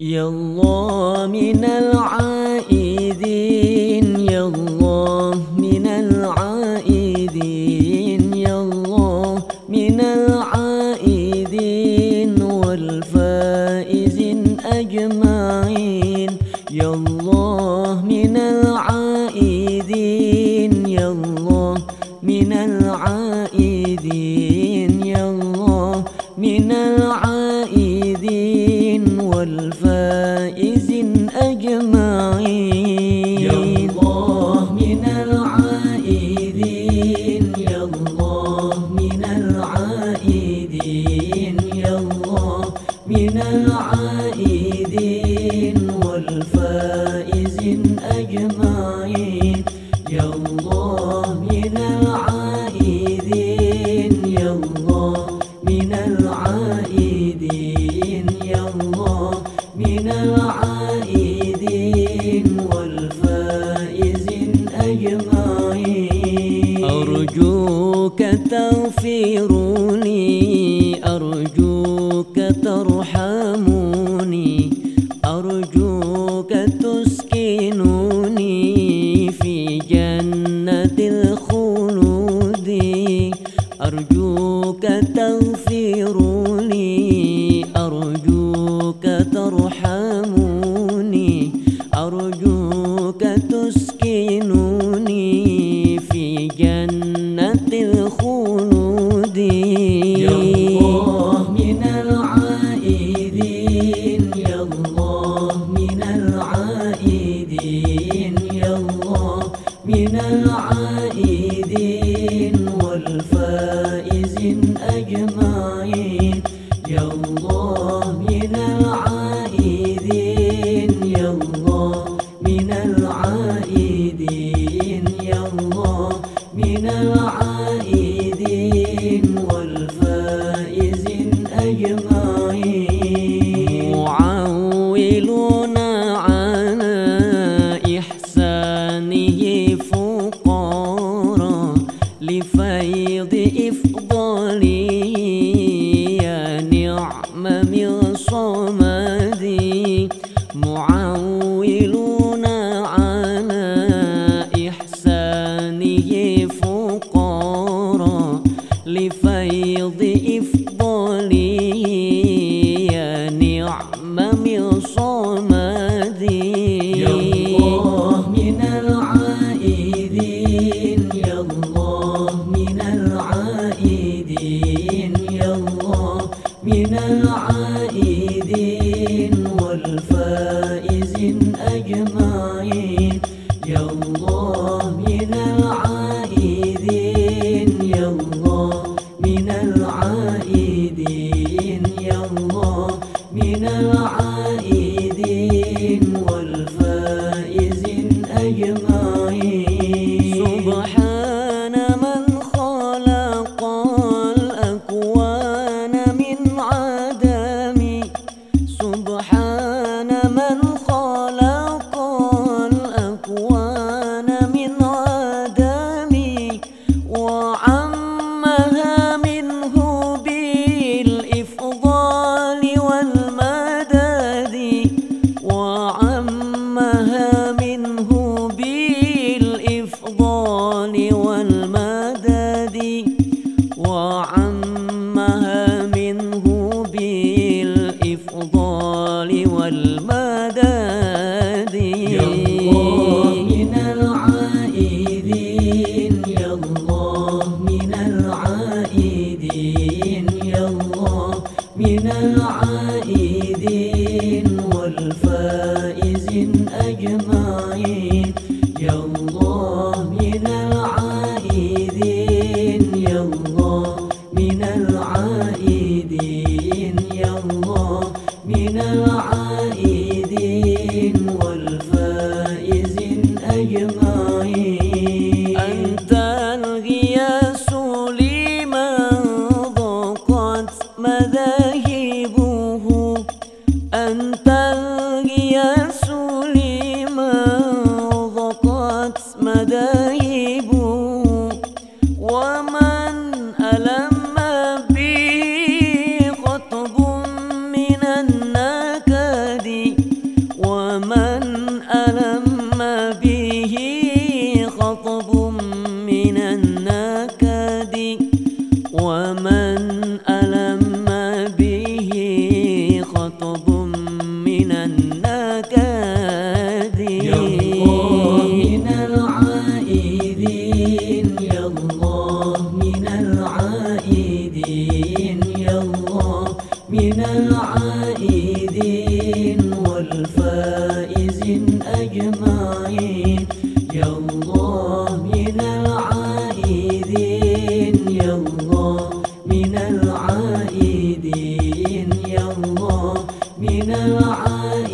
يا الله من العائدين يا الله من العائدين يا الله من العائدين والفائزين أجمعين يا الله من العائدين يا الله من العائدين من العائدين والفائز أجمعين. يا الله من العائدين يا الله من العائدين يا الله من العائدين والفائز أجمعين. أرجوك تغفر لي تسكنني في جنة الخلود. أرجوك أرجوك أرجوك في جنة الخلود. العائدين والفائز أجمعين. يا الله من العائدين يا الله من العائدين يا الله من العائدين والفائز أجمعين. لفيض إفضاله يا نعم من صمدي. معولنا على إحسانه فقارا لفيض إفضاله يا نعم من صمدي. من العائدين والفائز أجمعين. يا الله من العائدين يا الله من العائدين يا الله من العائدين والفائز أجمعين. ومن ألم به خطب من النكاد يالله من العائدين يالله من العائدين يالله من العائدين والفائز أجمعين. علينا وعلى